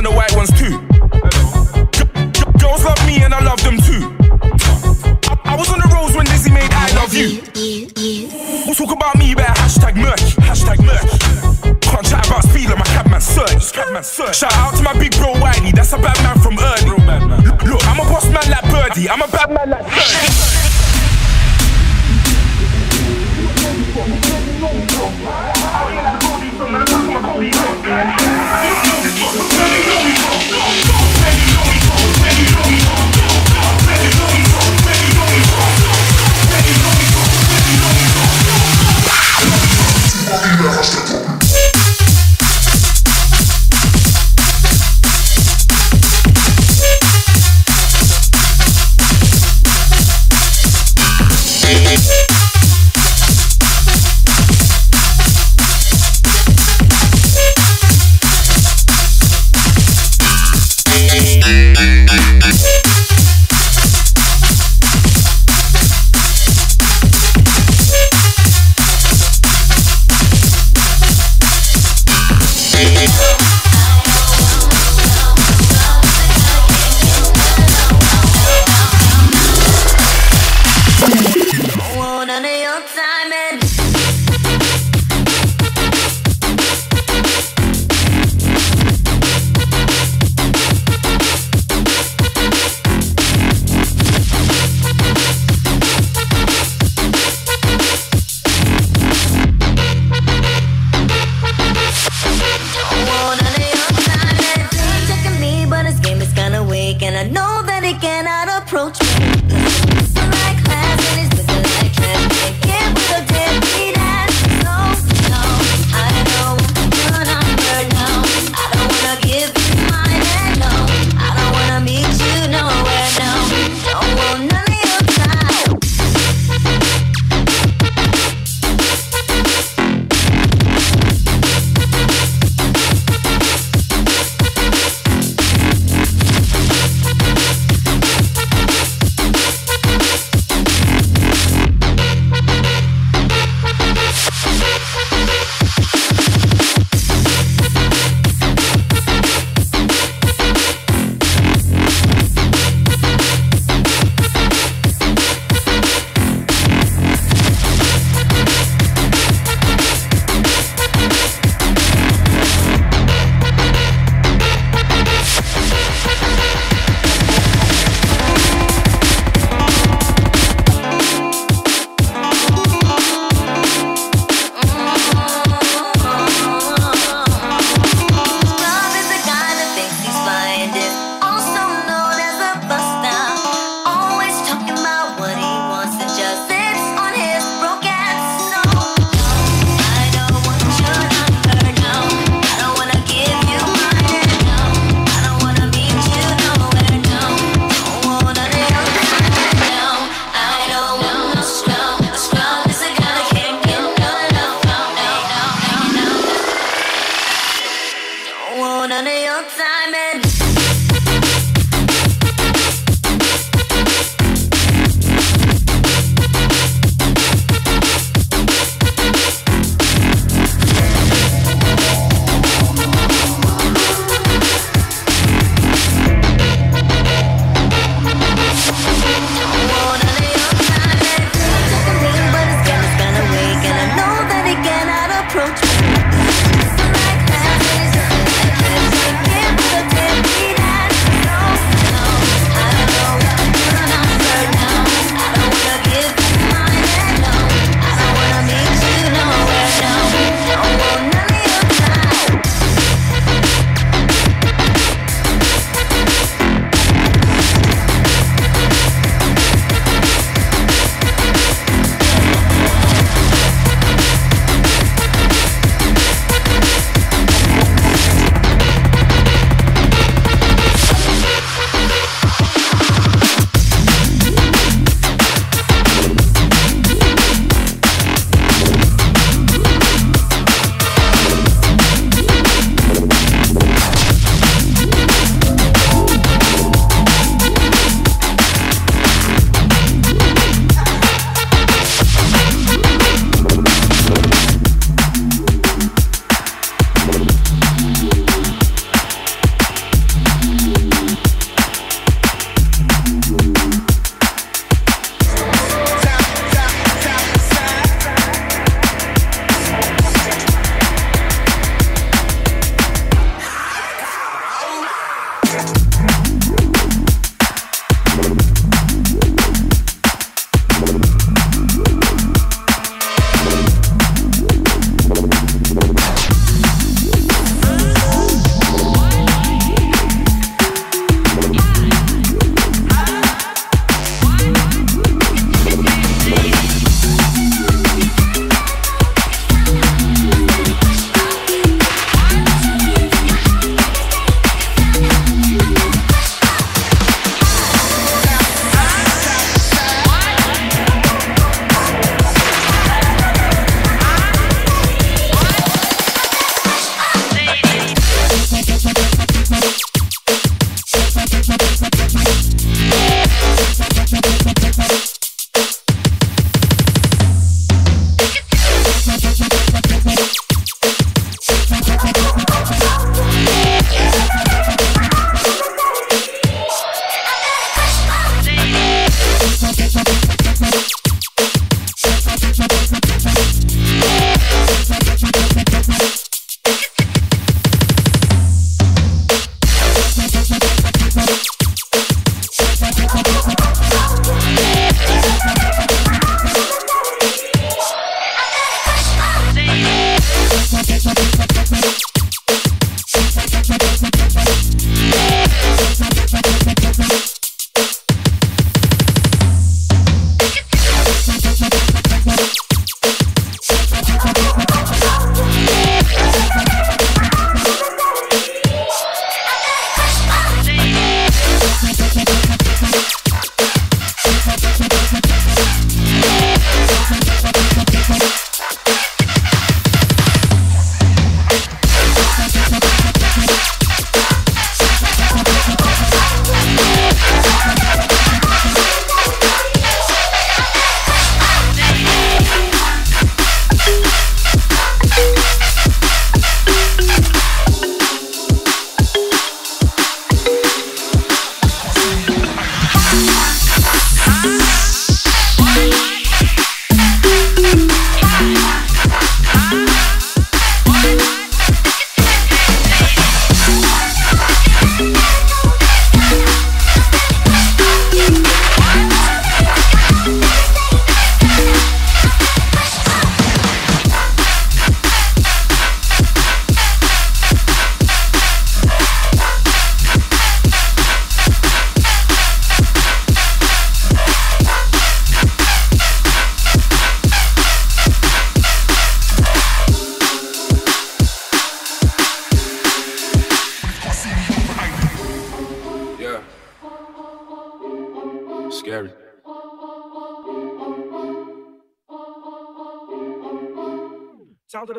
and the white ones too. Girls love me and I love them too. I, I was on the roads when Lizzie made I Love You. We'll talk about me, but hashtag merch, hashtag merch. Can't chat about speed on my cabman search. cabman search. Shout out to my big bro Whitey, that's a bad man from early. Look, I'm a boss man like Birdie, I'm a bad man like Birdie. I know that it cannot approach me.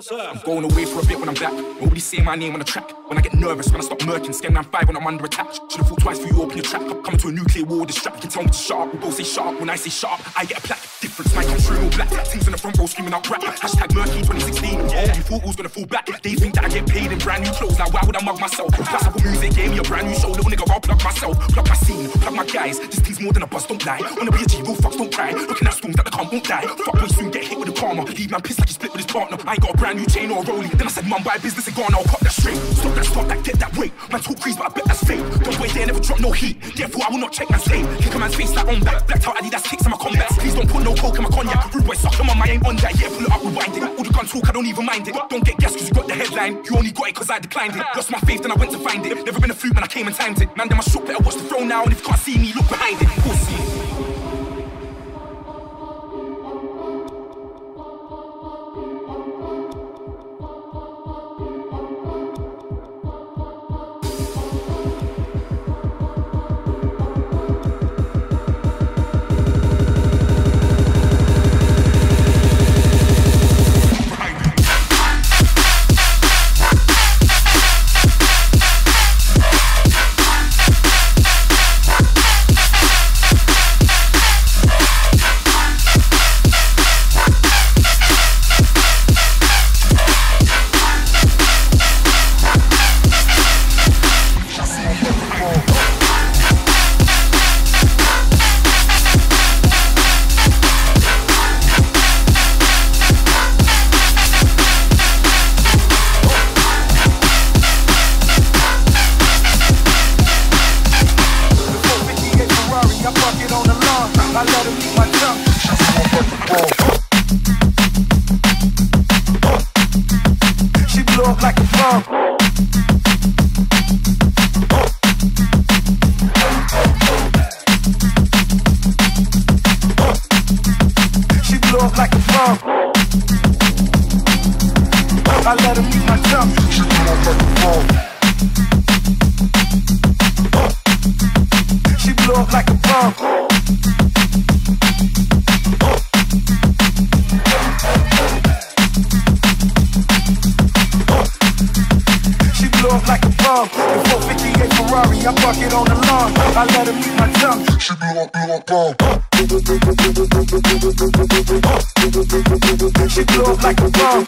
I'm going away for a bit when I'm back. Nobody say my name on the track. When I get nervous, when I stop murking, scan 9 5 when I'm under attack. Should've thought twice before you open your trap. Coming to a nuclear war, this strap. You can tell me to shut up. We both say sharp. When I say sharp, I get a plaque. Difference, come through all black. Teams in the front row screaming out rap. Hashtag murky 2016. You gonna fall back. They think that I get paid in brand new clothes. Now why would I mug myself? Classical music gave me a brand new show. Little nigga, I'll plug myself. Plug my scene, plug my guys. This team's more than a bus, don't lie. Wanna be a G, real fucks, don't cry. Looking at storms that the calm won't die. Fuck boy soon get hit with a karma. Leave man pissed like he split with his partner. I ain't got a brand new chain or a rollie. Then I said, Mum, buy business and gone, I'll cut that straight. Stop that, stop that, get that weight. Man talk crease, but I bet that's fake. Don't wait there, never drop no heat. Therefore, I will not check my state. Kick a man's face like on back. Blacked out Adidas kicks in my combat. Please don't put no coke in my cognac. Rude boy, suck them on, I ain't on that. Yeah, pull it up, rewind it. All the gun talk, I don't even mind it. Don't get gas cause you got the headline. You only got it cause I declined it. Lost my faith, then I went to find it. Never been a fluke, man, I came and timed it. Man, then my shook, better watch the throne now. And if you can't see me, look behind it. Pussy. She blew up like a bomb. She blew up like a bomb. 458 Ferrari, I park it on the lawn. I let her eat my tongue. She blew up, blew up, bomb. She blew up like a bomb.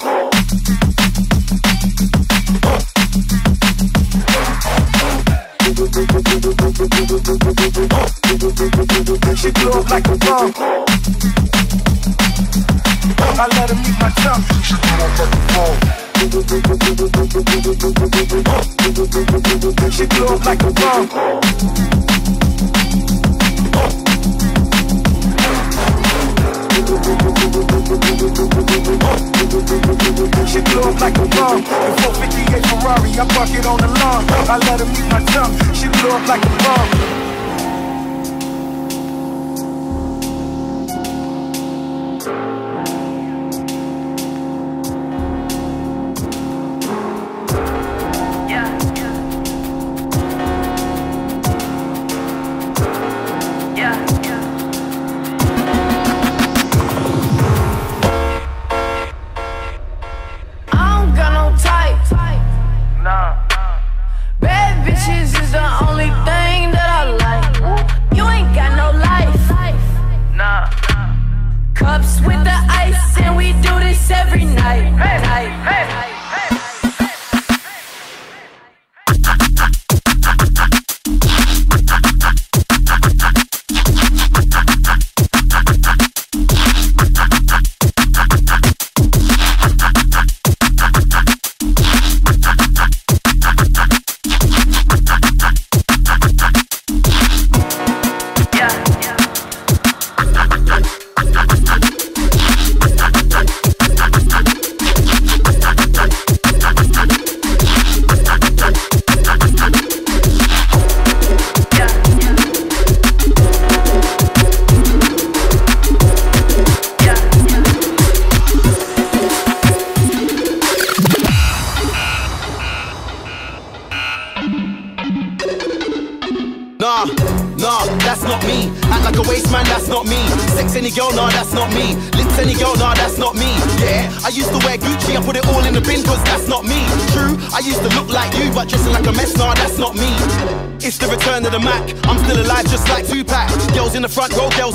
She up like a bomb. I let her my. She up like a bomb. She up like a bomb. She blew up like a bomb. The 458 Ferrari, I park it on the lawn. I let her with my tongue. She blew up like a bomb.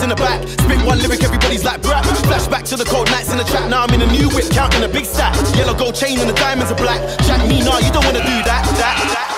In the back. Spit one lyric, everybody's like brat. Flashback to the cold nights in the trap. Now I'm in a new whip, counting a big stack. Yellow gold chain and the diamonds are black. Jack me, nah, you don't wanna do that, that, that.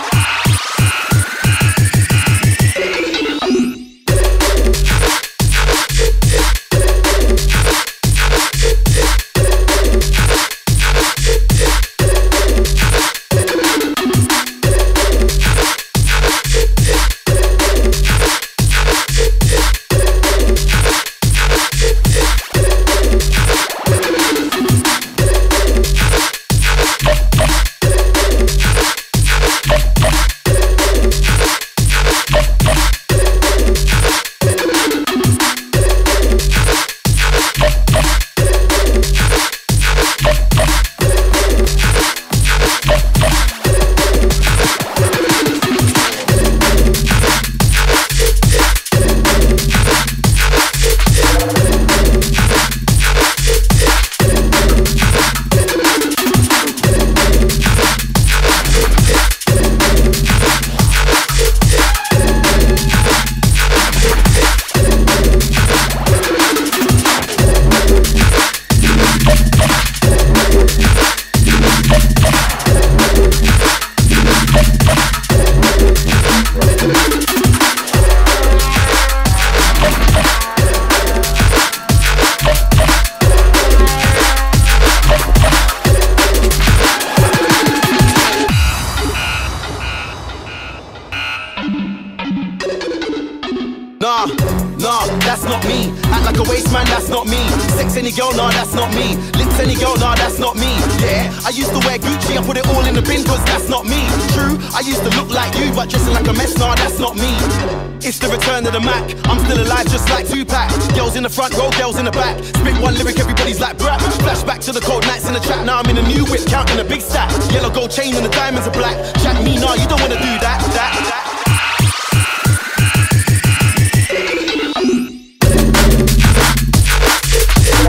turn the Mac. I'm still alive, just like Tupac. Girls in the front row, girls in the back. Spit one lyric, everybody's like brat. Flashback to the cold nights in the trap. Now I'm in a new whip, counting a big stack. Yellow gold chain and the diamonds are black. Jack me, nah, you don't wanna do that, that, that.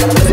Thank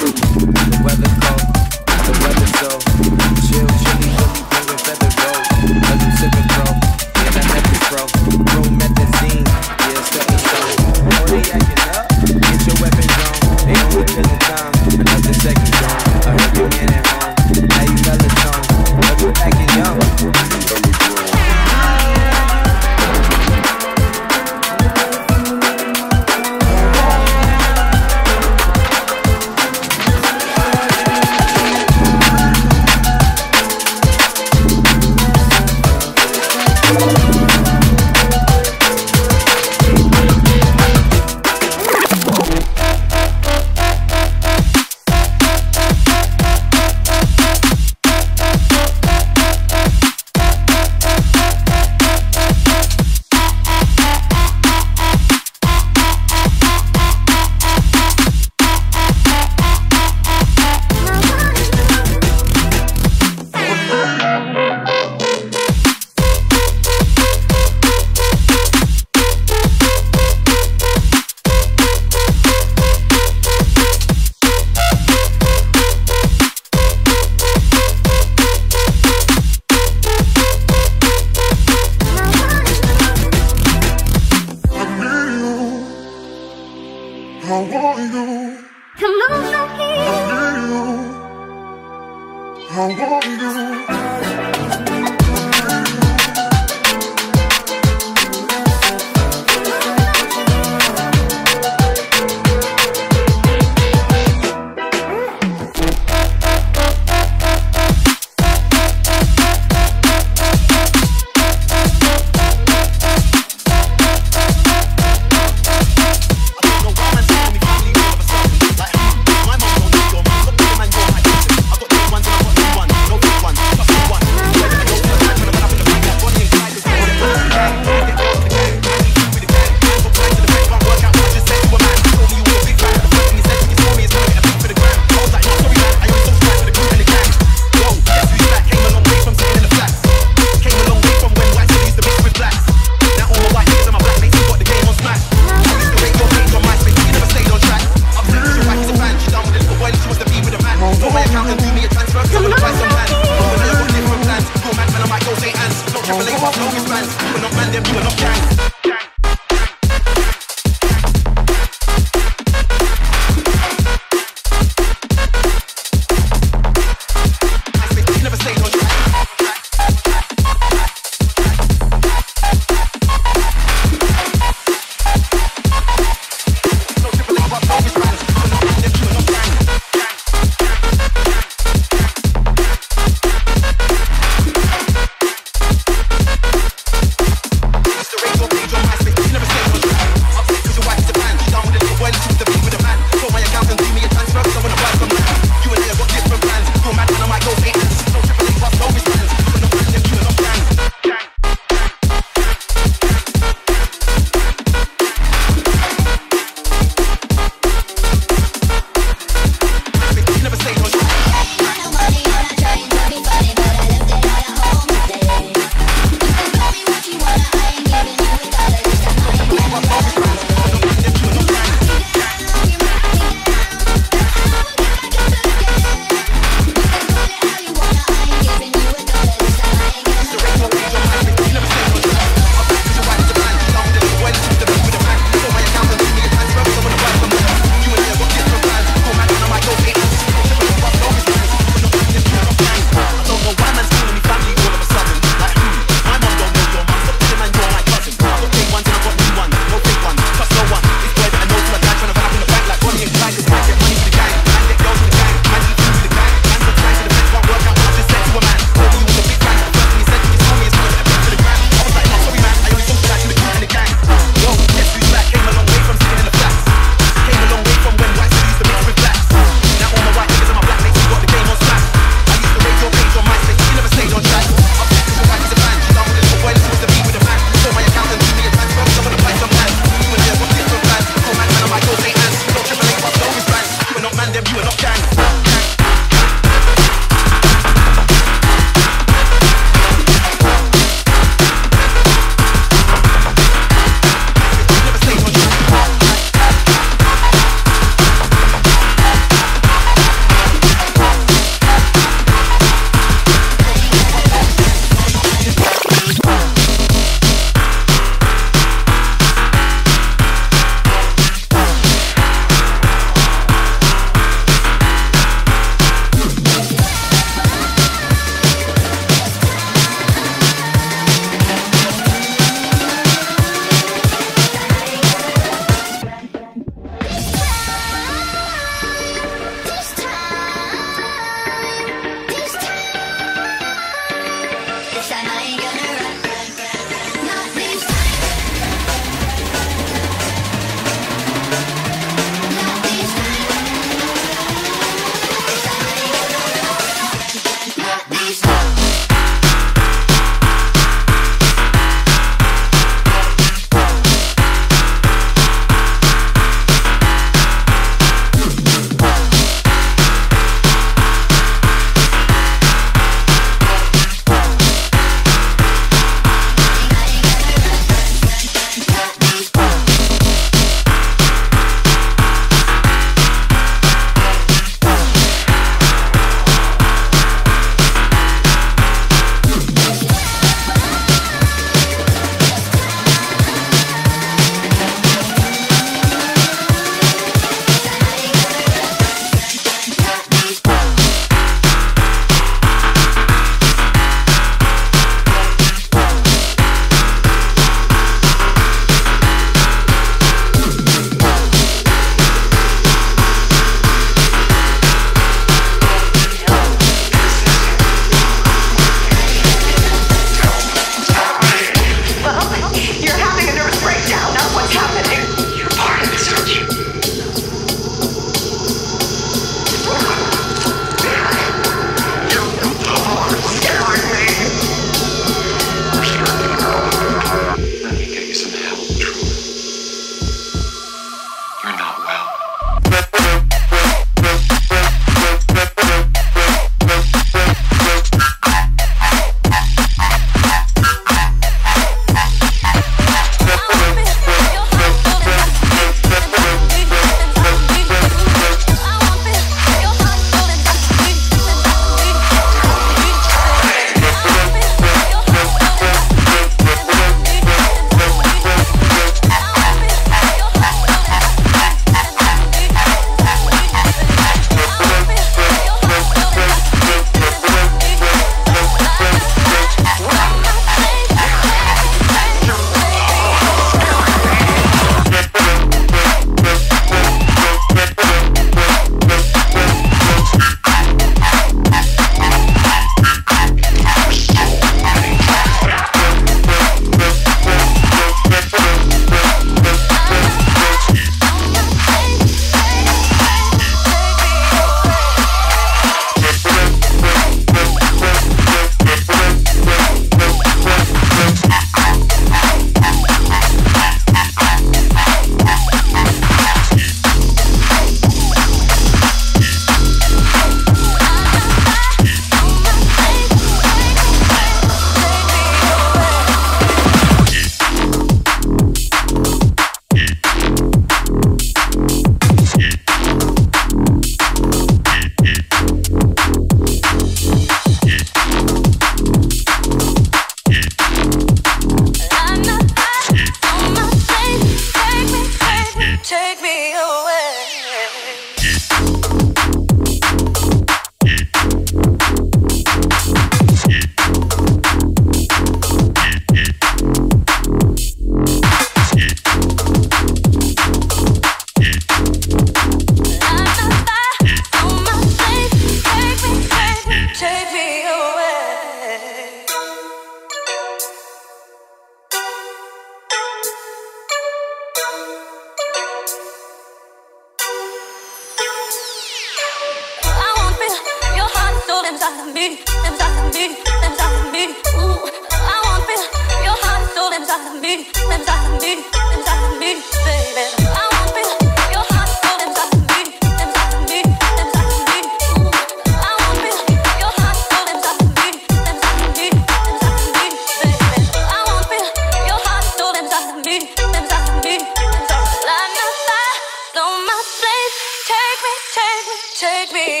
sunshine.